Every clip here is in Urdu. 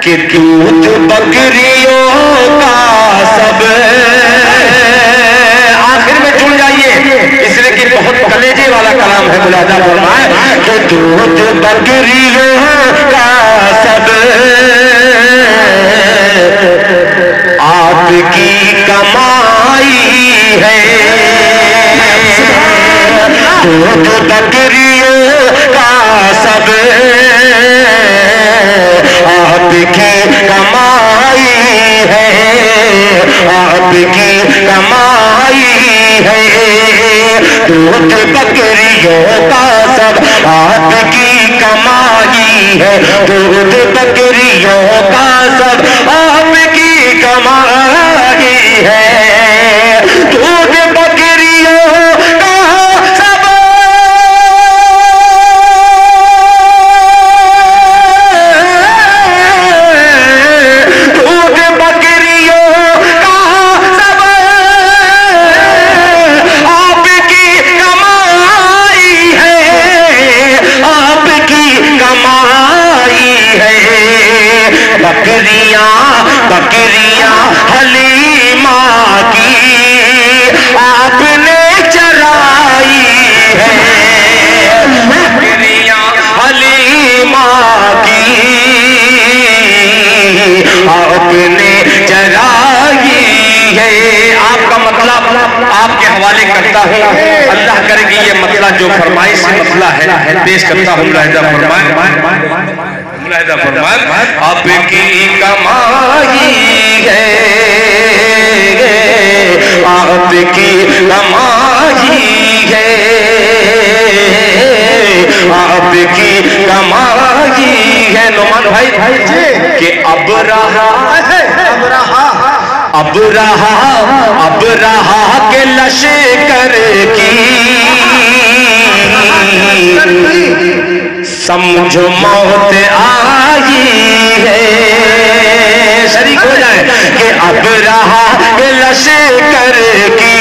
کہ بکریوں کا سب آخر میں چھوڑ جائیے۔ اس لیے کہ بہت کلیجے والا کلام ہے ملازہ فرمائے۔ کہ دودھ بکریوں کا سب آپ کی کمائی ہے۔ دودھ بکریوں کا سب آپ کی کمائی ہے۔ آپ کی کمائی ہے دودھ بکریوں کا سب آپ کی کمائی ہے دودھ بکریوں کا سب آپ کی کمائی ہے دودھ بکریاں حلیمہ کی آپ نے چرائی ہے۔ بکریاں حلیمہ کی آپ نے چرائی ہے۔ آپ کا مطلب آپ کے حوالے کرتا ہوں۔ اللہ کرے گی یہ مسئلہ جو فرمائش سے مسئلہ ہے، پیش کرتا ہوں ملاحظہ فرمائے ملاحظہ فرمائے، آپ کی کمائی ہے، آپ کی کمائی ہے۔ آپ کی کمائی ہے۔ نعمان بھائی بھائی جی کہ اب رہا اب رہا اب رہا اب رہا کہ لشکر کی۔ سمجھو موت آئی ہے۔ شریک ہو جائے کہ اب رہا کہ لشکر کی۔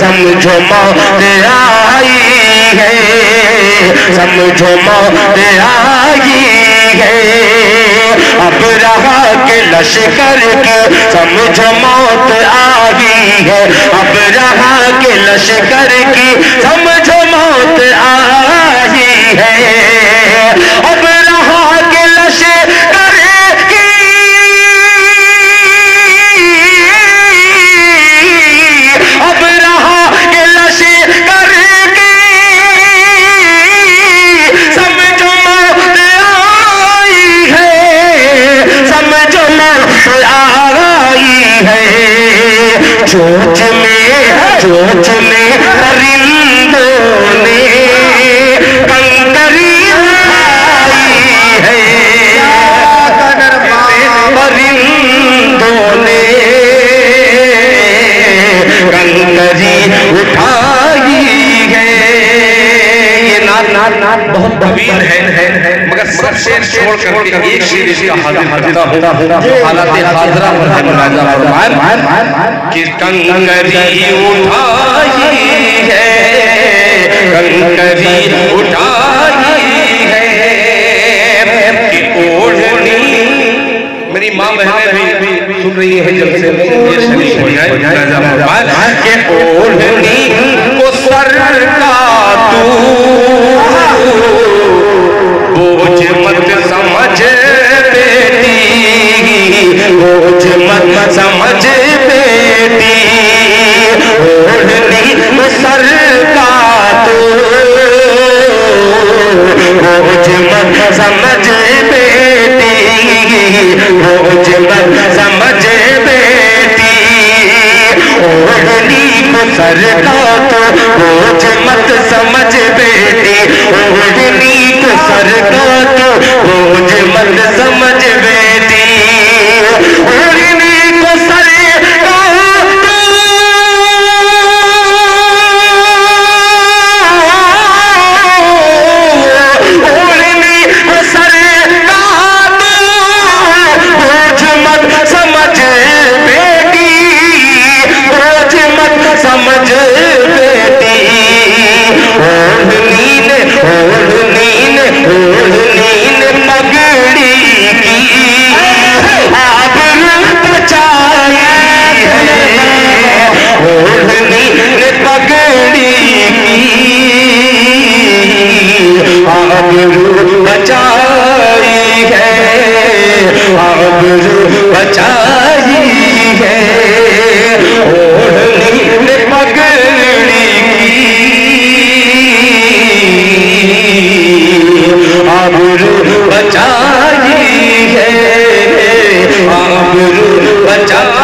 سمجھو موت آئی ہے۔ سمجھو موت آئی ہے۔ رہا کہ لشکر کی سمجھ موت آئی ہے۔ اب رہا کہ لشکر کی سمجھ موت آئی چوچ میں بہت طویل ہے مگر سب شیر چھوڑ کر کے ایک شیر اس کا حاضر کرتا ہوں۔ جو حالات حاضرہ پر ہے ملاحظہ فرمائے۔ کہ کنکری اٹھائی ہے کنکری اٹھائی ہے۔ کہ اوڑھنی۔ میری ماں بہنیں بھی سن رہی ہے جب سے۔ یہ شریف ہو جائے کہ اوڑھنی کو سر کا تو اوڑھنی کو سر کا تو بوجھ مت سمجھ بیٹی اوڑھنی کو سر کا تو بوجھ مت سمجھ بیٹی عمر بچائی ہے۔ اوڑھنی نے پگڑی کی عمر بچائی ہے۔ عمر بچائی